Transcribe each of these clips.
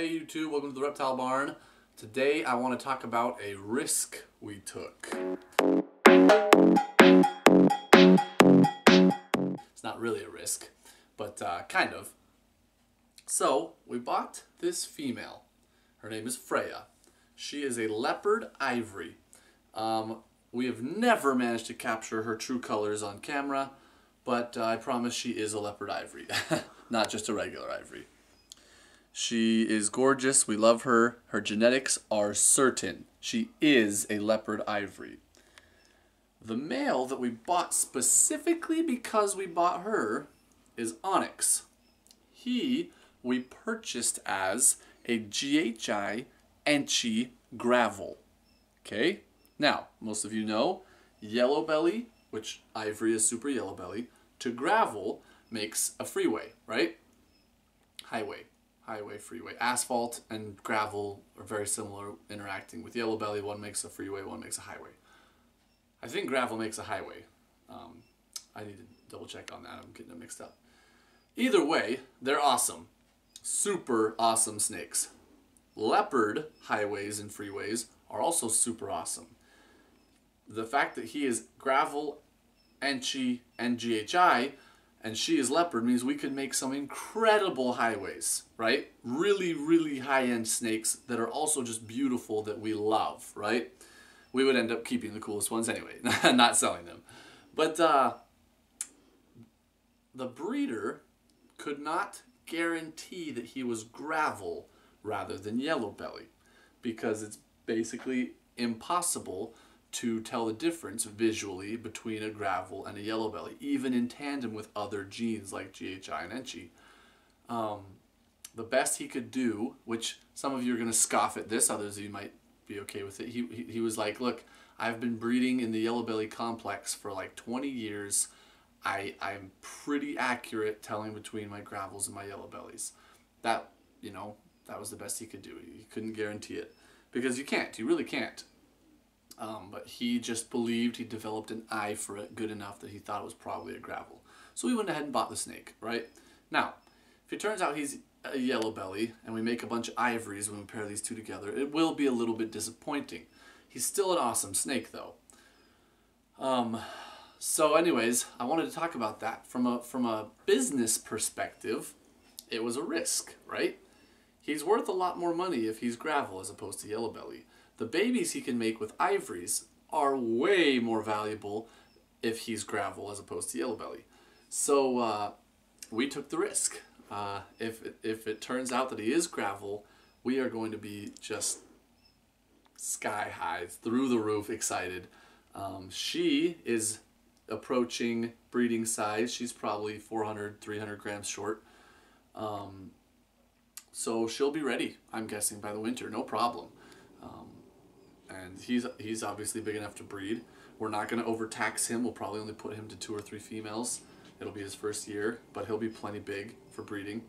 Hey YouTube, welcome to the Reptile Barn. Today I want to talk about a risk we took. It's not really a risk, but uh, kind of. So, we bought this female. Her name is Freya. She is a leopard ivory. Um, we have never managed to capture her true colors on camera, but uh, I promise she is a leopard ivory, not just a regular ivory. She is gorgeous. We love her. Her genetics are certain. She is a leopard ivory. The male that we bought specifically because we bought her is Onyx. He we purchased as a GHI Enchi Gravel. Okay? Now, most of you know, yellow belly, which ivory is super yellow belly, to gravel makes a freeway, right? Highway highway, freeway. Asphalt and gravel are very similar interacting. With yellow belly, one makes a freeway, one makes a highway. I think gravel makes a highway. Um, I need to double check on that. I'm getting it mixed up. Either way, they're awesome. Super awesome snakes. Leopard highways and freeways are also super awesome. The fact that he is gravel, Enchi, and GHI and she is leopard means we could make some incredible highways, right? Really, really high-end snakes that are also just beautiful that we love, right? We would end up keeping the coolest ones anyway, not selling them. But uh, the breeder could not guarantee that he was gravel rather than yellow belly because it's basically impossible to tell the difference visually between a gravel and a yellow belly, even in tandem with other genes like GHI and Enchi. Um, the best he could do, which some of you are going to scoff at this, others of you might be okay with it, he, he, he was like, look, I've been breeding in the yellow belly complex for like 20 years. I, I'm pretty accurate telling between my gravels and my yellow bellies. That, you know, that was the best he could do. He couldn't guarantee it. Because you can't. You really can't. Um, but he just believed he developed an eye for it good enough that he thought it was probably a gravel. So we went ahead and bought the snake, right? Now, if it turns out he's a yellow belly and we make a bunch of ivories when we pair these two together, it will be a little bit disappointing. He's still an awesome snake though. Um, so anyways, I wanted to talk about that. From a, from a business perspective, it was a risk, right? He's worth a lot more money if he's gravel as opposed to yellow belly. The babies he can make with ivories are way more valuable if he's gravel as opposed to yellow belly. So uh, we took the risk. Uh, if, it, if it turns out that he is gravel, we are going to be just sky high, through the roof excited. Um, she is approaching breeding size. She's probably 400, 300 grams short. Um, so she'll be ready, I'm guessing, by the winter, no problem. Um, and he's he's obviously big enough to breed. We're not going to overtax him. We'll probably only put him to two or three females. It'll be his first year, but he'll be plenty big for breeding.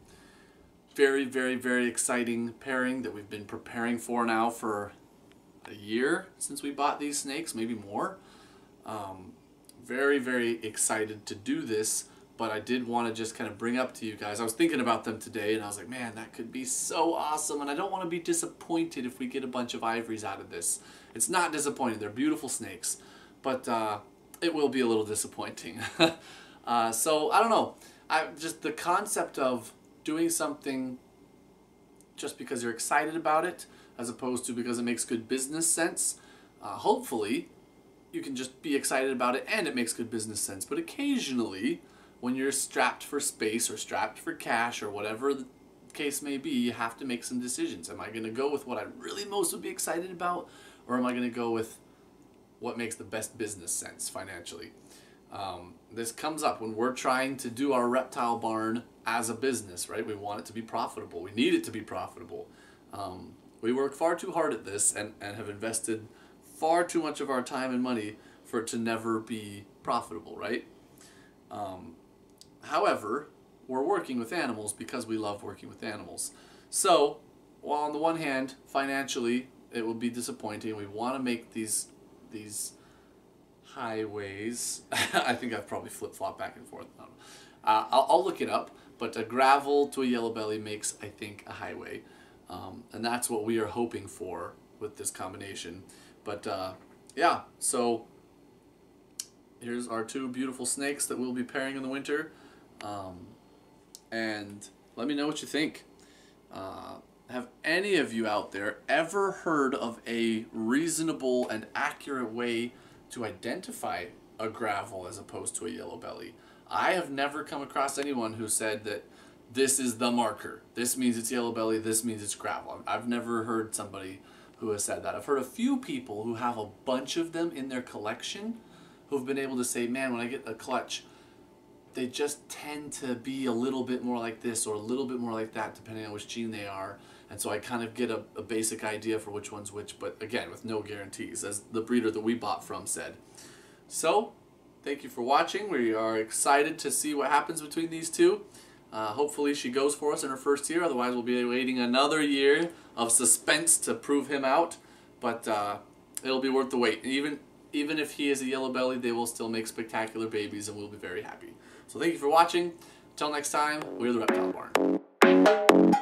Very, very, very exciting pairing that we've been preparing for now for a year since we bought these snakes, maybe more. Um, very, very excited to do this but I did want to just kind of bring up to you guys. I was thinking about them today and I was like, man, that could be so awesome. And I don't want to be disappointed if we get a bunch of ivories out of this. It's not disappointing. They're beautiful snakes, but uh, it will be a little disappointing. uh, so I don't know. I just the concept of doing something just because you're excited about it as opposed to because it makes good business sense. Uh, hopefully, you can just be excited about it and it makes good business sense. But occasionally, when you're strapped for space or strapped for cash or whatever the case may be, you have to make some decisions. Am I going to go with what I really most would be excited about, or am I going to go with what makes the best business sense financially? Um, this comes up when we're trying to do our reptile barn as a business, right? We want it to be profitable. We need it to be profitable. Um, we work far too hard at this and, and have invested far too much of our time and money for it to never be profitable, right? Um, However, we're working with animals because we love working with animals. So, while on the one hand, financially, it will be disappointing. We want to make these these highways. I think I've probably flip flop back and forth. Uh, I'll, I'll, look it up. But a gravel to a yellow belly makes, I think, a highway. Um, and that's what we are hoping for with this combination. But uh, yeah, so here's our two beautiful snakes that we'll be pairing in the winter. Um, and let me know what you think. Uh, have any of you out there ever heard of a reasonable and accurate way to identify a gravel as opposed to a yellow belly? I have never come across anyone who said that this is the marker. This means it's yellow belly, this means it's gravel. I've never heard somebody who has said that. I've heard a few people who have a bunch of them in their collection who've been able to say, man, when I get a clutch, they just tend to be a little bit more like this or a little bit more like that, depending on which gene they are. And so I kind of get a, a basic idea for which one's which, but again, with no guarantees, as the breeder that we bought from said. So, thank you for watching. We are excited to see what happens between these two. Uh, hopefully she goes for us in her first year, otherwise we'll be waiting another year of suspense to prove him out. But uh, it'll be worth the wait. Even even if he is a yellow belly, they will still make spectacular babies and we'll be very happy. So thank you for watching. Until next time, we're the Reptile Barn.